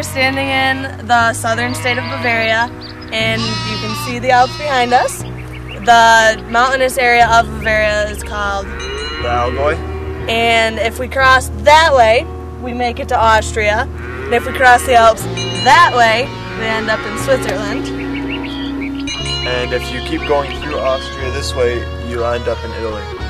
we're standing in the southern state of Bavaria, and you can see the Alps behind us. The mountainous area of Bavaria is called The Allgäu. And if we cross that way, we make it to Austria. And if we cross the Alps that way, we end up in Switzerland. And if you keep going through Austria this way, you end up in Italy.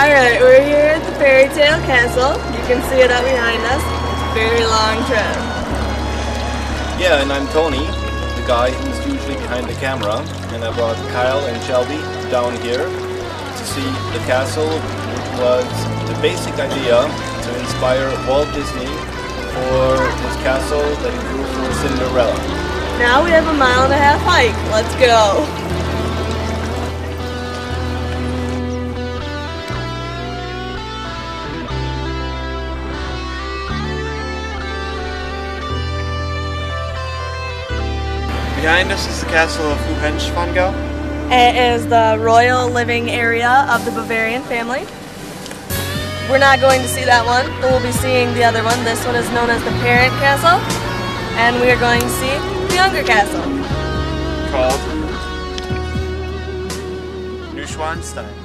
Alright, we're here at the Fairy Tale Castle. You can see it up behind us. It's a very long trip. Yeah, and I'm Tony, the guy who's usually behind the camera, and I brought Kyle and Shelby down here to see the castle, which was the basic idea to inspire Walt Disney for his castle that he drew for Cinderella. Now we have a mile and a half hike. Let's go. Behind us is the castle of Hohenschwangau. It is the royal living area of the Bavarian family. We're not going to see that one, but we'll be seeing the other one. This one is known as the parent castle, and we are going to see the younger castle. called Neuschwanstein.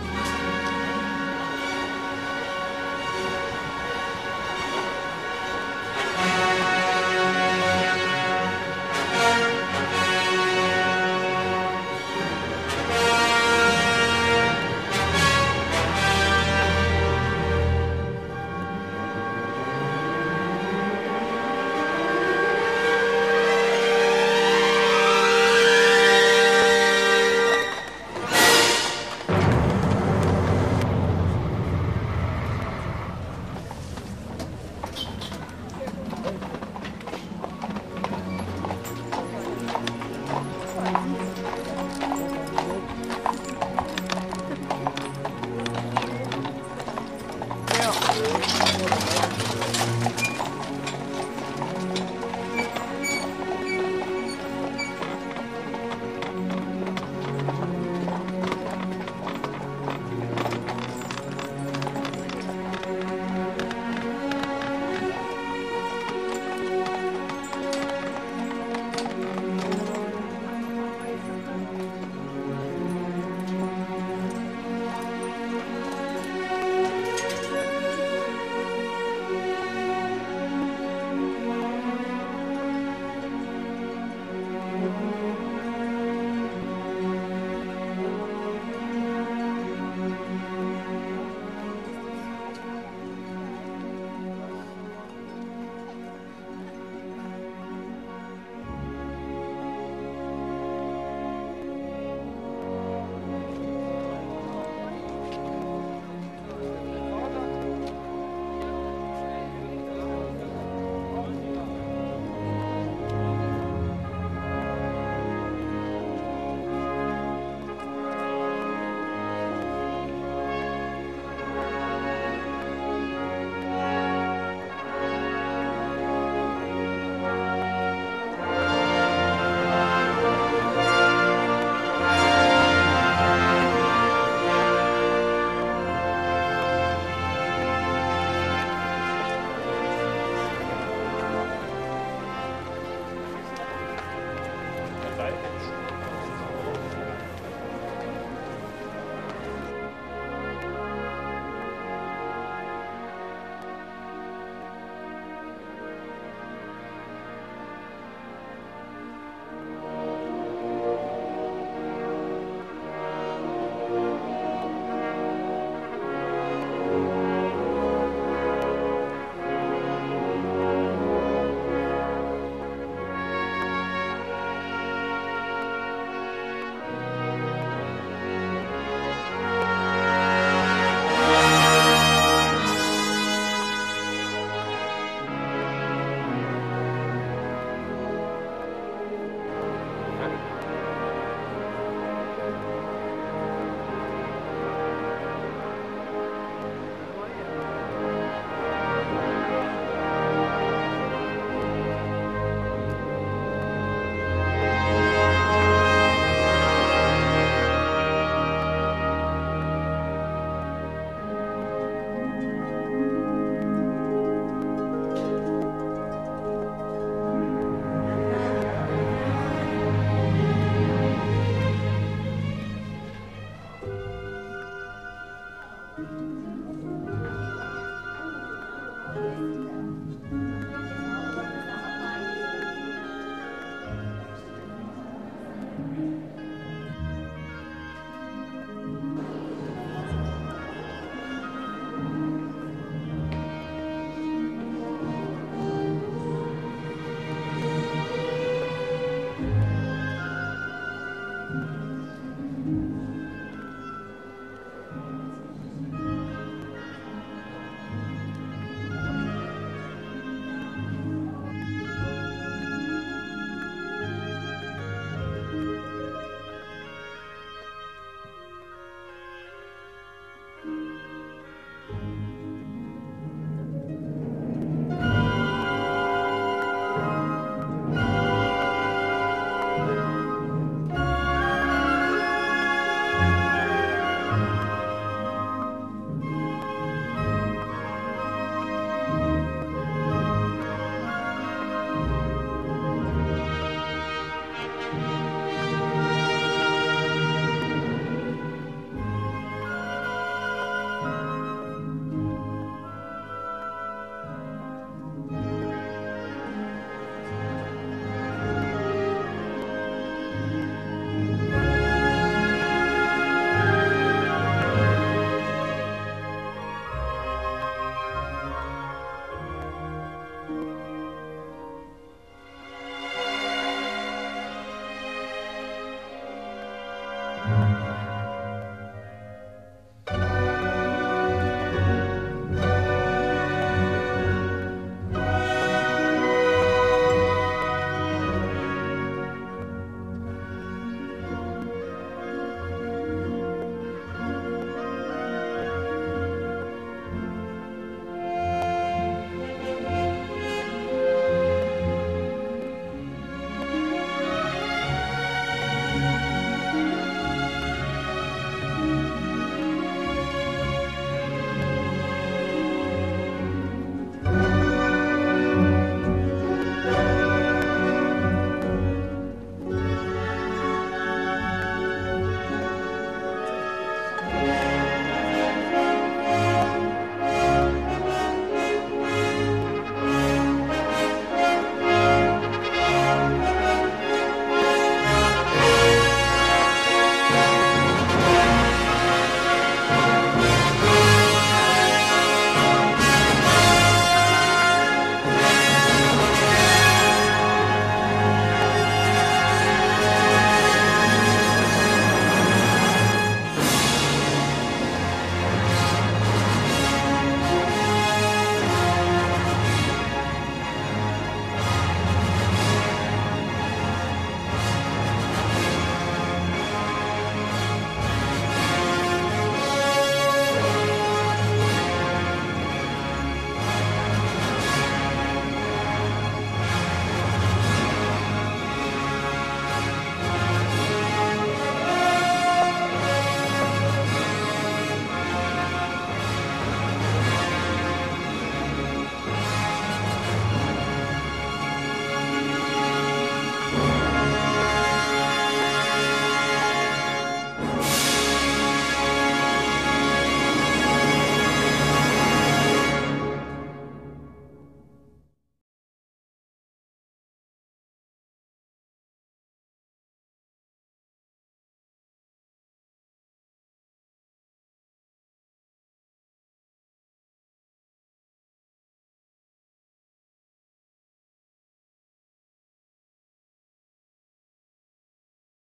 Спасибо.